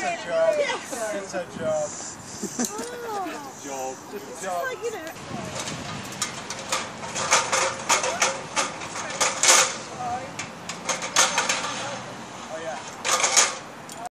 It's a job. Yes. It's a job. Oh. it's a Job. It's a job. It's like, you know,